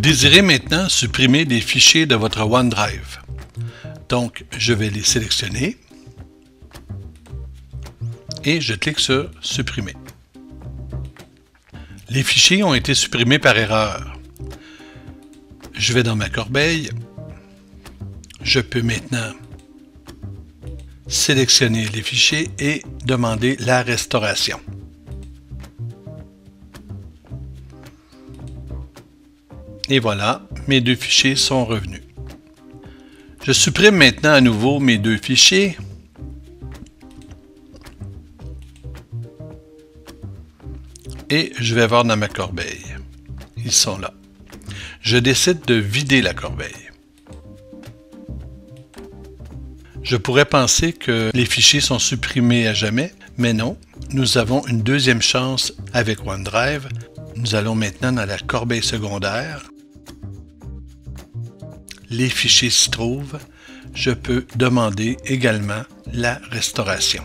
désirez maintenant supprimer des fichiers de votre OneDrive. Donc, je vais les sélectionner et je clique sur Supprimer. Les fichiers ont été supprimés par erreur. Je vais dans ma corbeille. Je peux maintenant sélectionner les fichiers et demander la restauration. Et voilà, mes deux fichiers sont revenus. Je supprime maintenant à nouveau mes deux fichiers. Et je vais voir dans ma corbeille. Ils sont là. Je décide de vider la corbeille. Je pourrais penser que les fichiers sont supprimés à jamais, mais non. Nous avons une deuxième chance avec OneDrive. Nous allons maintenant dans la corbeille secondaire les fichiers s'y trouvent, je peux demander également la restauration.